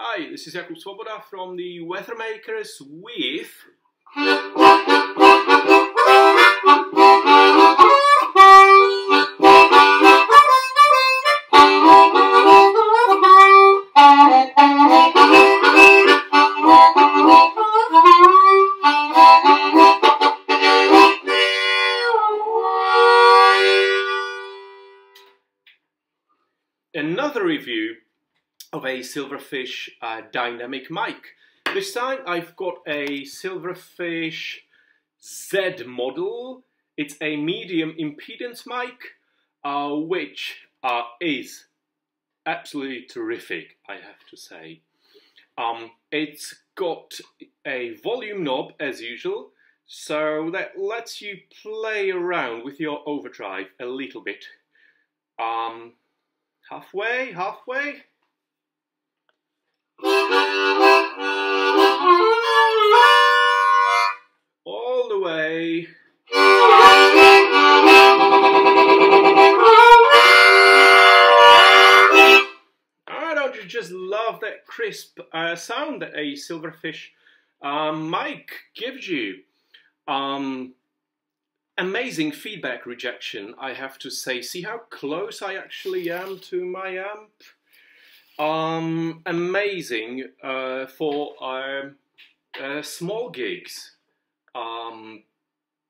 Hi, this is Jakub Svoboda from the Weathermakers with another review of a Silverfish uh, dynamic mic. This time I've got a Silverfish Z model. It's a medium impedance mic, uh, which uh, is absolutely terrific, I have to say. Um, it's got a volume knob as usual, so that lets you play around with your overdrive a little bit. Um, halfway, halfway. All the way. Ah, don't you just love that crisp uh, sound that a silverfish um, mic gives you? Um, amazing feedback rejection, I have to say. See how close I actually am to my amp? Um, amazing uh, for uh, uh, small gigs. Um,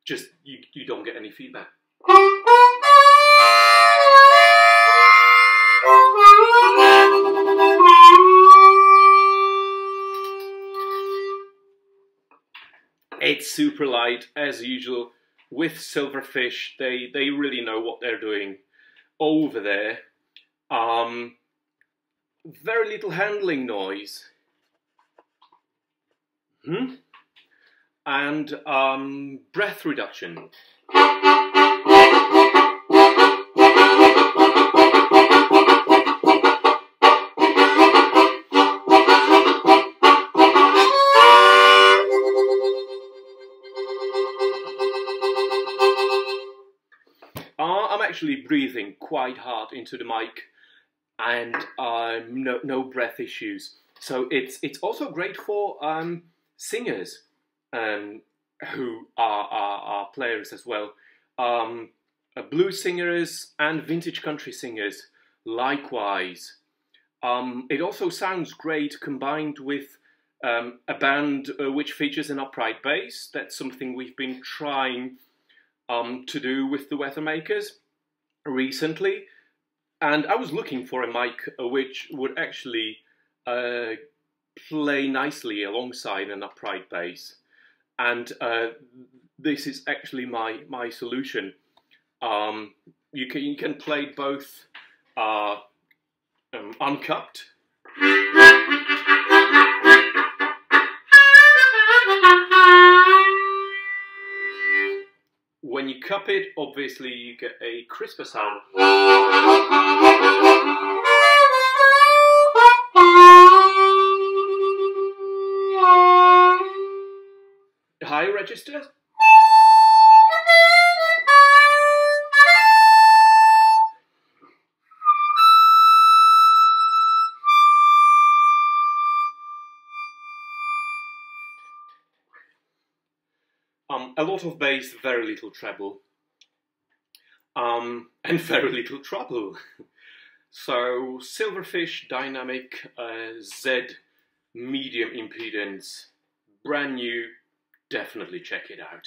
just you, you don't get any feedback. It's super light as usual with Silverfish. They they really know what they're doing over there. Um, very little handling noise. Hmm? And um, breath reduction. I'm actually breathing quite hard into the mic and um, no, no breath issues. So it's it's also great for um, singers um, who are, are, are, players as well. Um, uh, blues singers and vintage country singers likewise. Um, it also sounds great combined with um, a band uh, which features an upright bass. That's something we've been trying um, to do with the Weathermakers recently. And I was looking for a mic uh, which would actually uh, play nicely alongside an upright bass. And uh, this is actually my, my solution. Um, you, can, you can play both uh, um, uncupped when you cup it, obviously you get a crisper sound. High register. Um, a lot of bass, very little treble, um, and very little treble. so Silverfish Dynamic uh, Z medium impedance, brand new, definitely check it out.